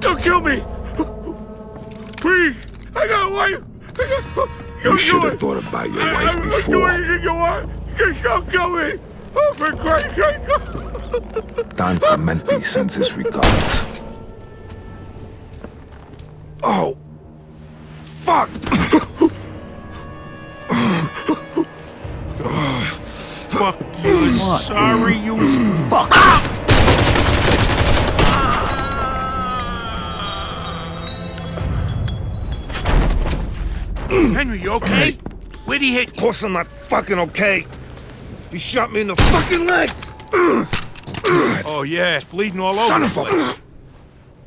Don't kill me! Please! I got a wife! I got... You should have thought about your I, wife I, before. anything you want! Just don't kill me! Oh, for Christ's sake! Don Clemente sends his regards. You! Sorry you... Fuck! Henry, you okay? Where'd he hit Of course I'm not fucking okay. He shot me in the fucking leg. Oh, yeah, it's bleeding all Son over of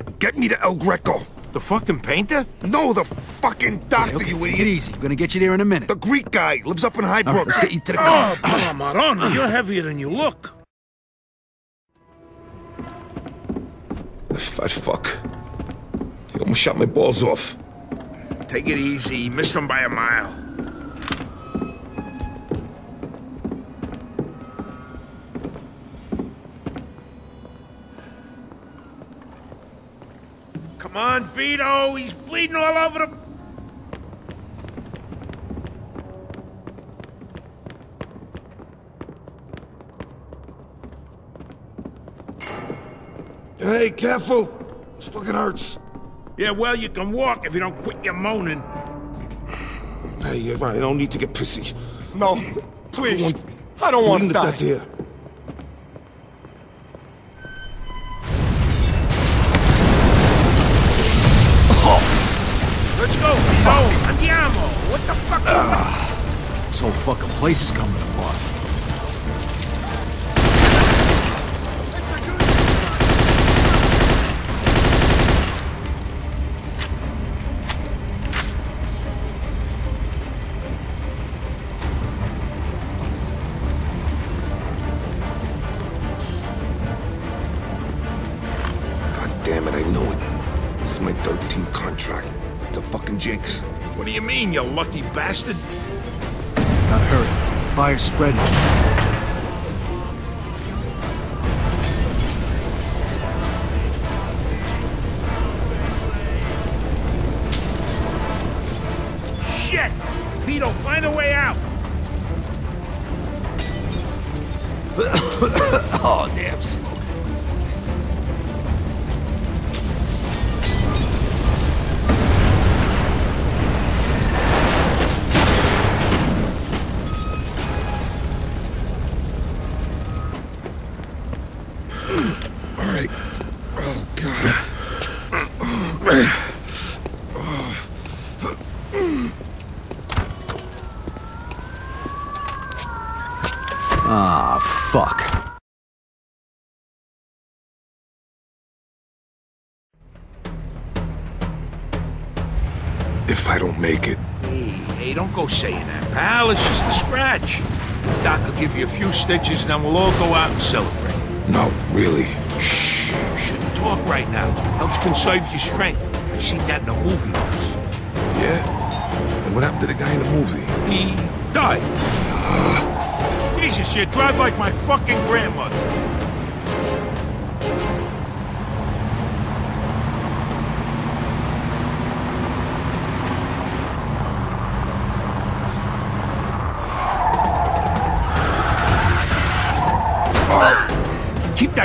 a... Get me to El Greco. The fucking painter? No, the fucking doctor, Okay, you take it idiot. easy. I'm gonna get you there in a minute. The Greek guy lives up in All right, Highbrook. let's get you to the ah, car. Oh, ah. Marona, you're heavier than you look. Fat fuck. He almost shot my balls off. Take it easy. You missed him by a mile. Come on, Vito. He's bleeding all over the... Hey, careful. This fucking hurts. Yeah, well, you can walk if you don't quit your moaning. Hey, you're right. I don't need to get pissy. No, please. want- I don't want to the die. death here. This whole fucking place is coming apart. God damn it, I knew it. This is my 13th contract. It's a fucking jinx. What do you mean, you lucky bastard? Gotta hurry. The fire's spreading. Shit! Vito, find a way out. Oh, damn All right. Oh, God. Ah, fuck. If I don't make it, Hey, hey, don't go saying that, pal. It's just a scratch. Doc will give you a few stitches, and then we'll all go out and celebrate. No, really. Shh! You shouldn't talk right now. Helps conserve your strength. I've seen that in a movie once. Yeah? And what happened to the guy in the movie? He died. Ah. Jesus, you drive like my fucking grandmother.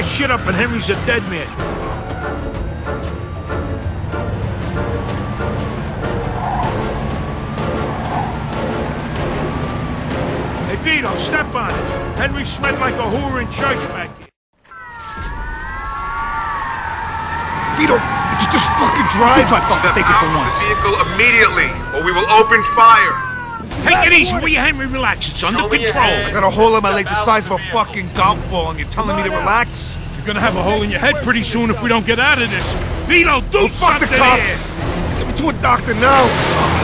Shit up and Henry's a dead man. Hey, Vito, step on it. Henry sweat like a whore in church back here. Vito, would you just fucking drive? Try fucking Step thinking out for of once. the vehicle immediately, or we will open fire. Take it easy, will you, Henry? Relax. It's under Show me control. I got a hole in my leg the size of a fucking golf ball, and you're telling me to relax? You're gonna have a hole in your head pretty soon if we don't get out of this. Vito, do Fuck something the cops! Get me to a doctor now!